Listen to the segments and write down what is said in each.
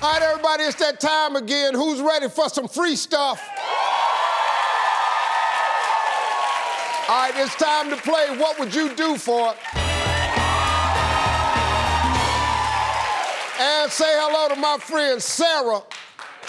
All right, everybody, it's that time again. Who's ready for some free stuff? All right, it's time to play What Would You Do For It? And say hello to my friend Sarah.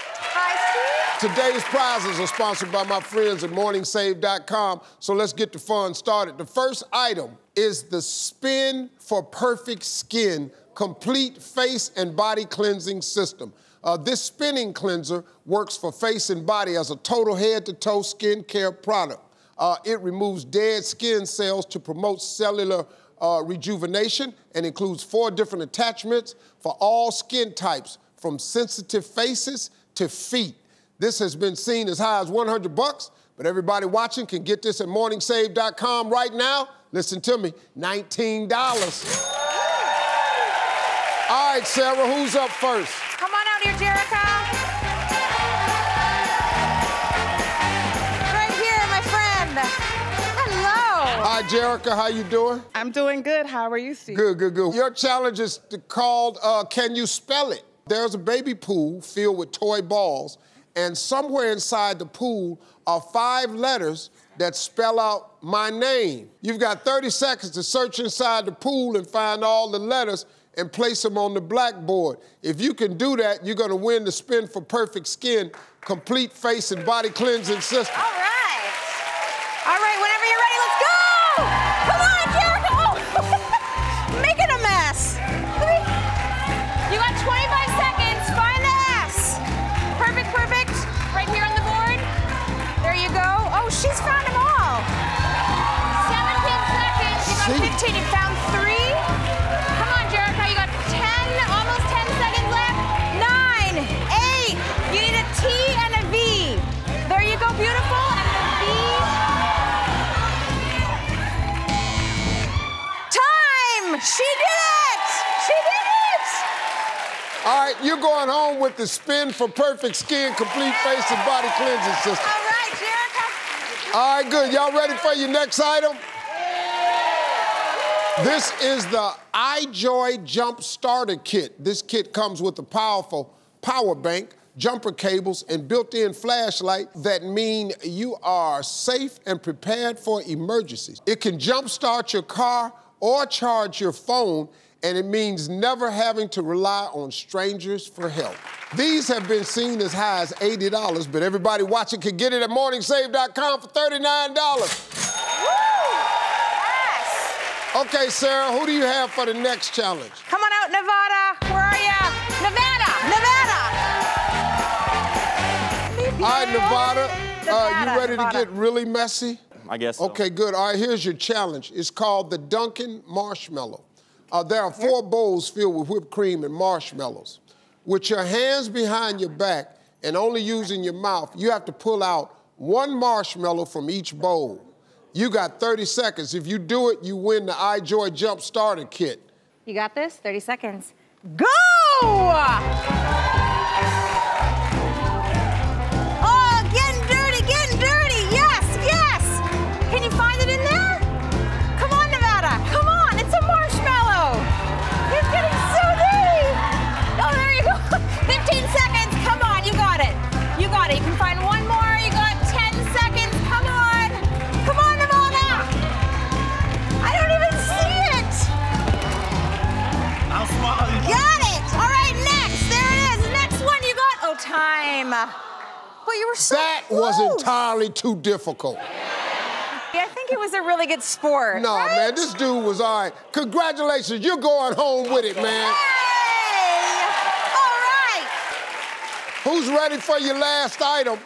Hi, Steve. Today's prizes are sponsored by my friends at morningsave.com. So let's get the fun started. The first item is the Spin for Perfect Skin Complete Face and Body Cleansing System. Uh, this spinning cleanser works for face and body as a total head to toe skin care product. Uh, it removes dead skin cells to promote cellular uh, rejuvenation and includes four different attachments for all skin types, from sensitive faces to feet. This has been seen as high as 100 bucks, but everybody watching can get this at morningsave.com right now. Listen to me, $19. All right, Sarah, who's up first? Come on out here, Jericho. Right here, my friend. Hello. Hi, Jerica, how you doing? I'm doing good. How are you, Steve? Good, good, good. Your challenge is called uh, Can You Spell It? There's a baby pool filled with toy balls, and somewhere inside the pool are five letters that spell out my name. You've got 30 seconds to search inside the pool and find all the letters and place them on the blackboard. If you can do that, you're gonna win the Spin for Perfect Skin complete face and body cleansing system. All right. All right, whenever you're ready, let's go. Come on, Jericho. Oh. Making a mess. You got 25 seconds. Find the S. Perfect, perfect. Right here on the board. There you go. Oh, she's found them all. 17 seconds. You got 15. You found All right, you're going home with the Spin for Perfect Skin complete face and body cleansing system. All right, Jericho. All right, good. Y'all ready for your next item? This is the iJoy Jump Starter Kit. This kit comes with a powerful power bank, jumper cables, and built-in flashlight that mean you are safe and prepared for emergencies. It can jumpstart your car or charge your phone, and it means never having to rely on strangers for help. These have been seen as high as $80, but everybody watching can get it at morningsave.com for $39. Yes! Okay, Sarah, who do you have for the next challenge? Come on out, Nevada. Where are you? Nevada! Nevada! All right, Nevada, uh, you ready Nevada. to get really messy? I guess so. Okay, good. All right, here's your challenge. It's called the Dunkin' Marshmallow. Uh, there are four bowls filled with whipped cream and marshmallows. With your hands behind your back and only using your mouth, you have to pull out one marshmallow from each bowl. You got 30 seconds. If you do it, you win the iJoy Jump Starter Kit. You got this? 30 seconds. Go! But you were so That was entirely too difficult. Yeah, I think it was a really good sport. No, right? man, this dude was all right. Congratulations, you're going home with it, man. Hey! All right. Who's ready for your last item?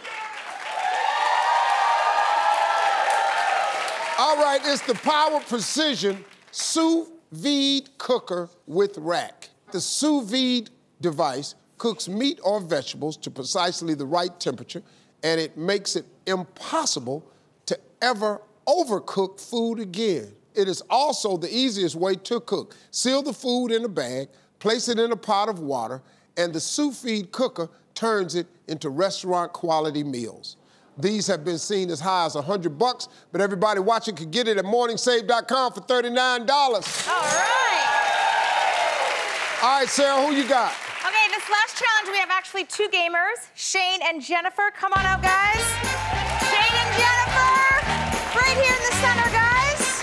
All right, it's the Power Precision Sous Vide Cooker with Rack. The sous vide device cooks meat or vegetables to precisely the right temperature, and it makes it impossible to ever overcook food again. It is also the easiest way to cook. Seal the food in a bag, place it in a pot of water, and the sous vide cooker turns it into restaurant quality meals. These have been seen as high as 100 bucks, but everybody watching can get it at morningsave.com for $39. All right. All right, Sarah, who you got? Okay, this last challenge, we have actually two gamers, Shane and Jennifer. Come on out, guys. Shane and Jennifer, right here in the center, guys.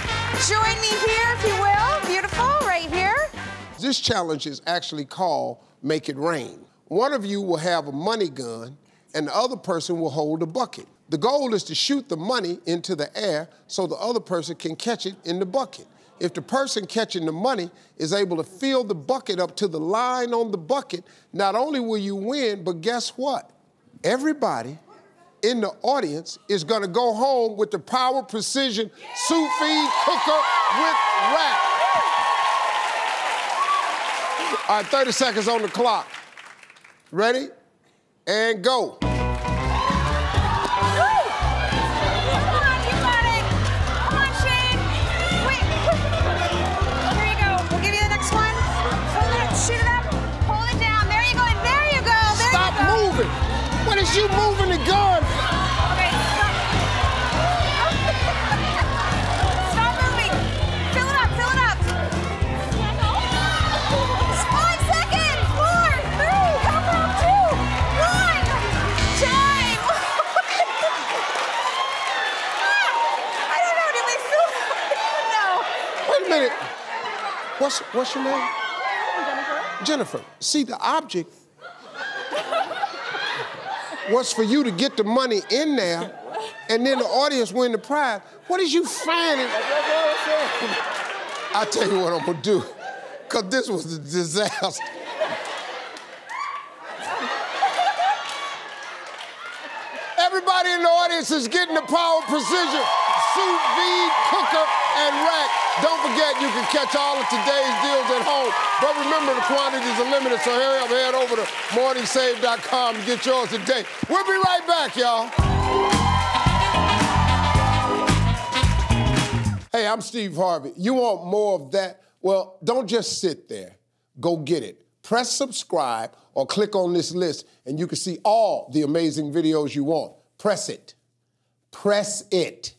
Join me here, if you will. Beautiful, right here. This challenge is actually called Make It Rain. One of you will have a money gun, and the other person will hold a bucket. The goal is to shoot the money into the air so the other person can catch it in the bucket. If the person catching the money is able to fill the bucket up to the line on the bucket, not only will you win, but guess what? Everybody in the audience is gonna go home with the Power Precision Sous Vide Cooker with Rack. All right, 30 seconds on the clock. Ready? And go. Is you moving the gun? Okay, stop. Stop moving. Fill it up, fill it up. It's five seconds. Four, three, come on, two, one. Time. I don't know. Did we fill No. Wait a minute. What's what's your name? Jennifer. Jennifer. See, the object was for you to get the money in there, and then the audience win the prize. What is you finding? I'll tell you what I'm gonna do, because this was a disaster. Everybody in the audience is getting the Power Precision Sous Vide Cooker and Rack. Don't forget, you can catch all of today's deals at home. But remember, the quantities are limited, so hurry up, head over to morningsave.com and get yours today. We'll be right back, y'all. Hey, I'm Steve Harvey. You want more of that? Well, don't just sit there. Go get it. Press subscribe or click on this list, and you can see all the amazing videos you want. Press it. Press it.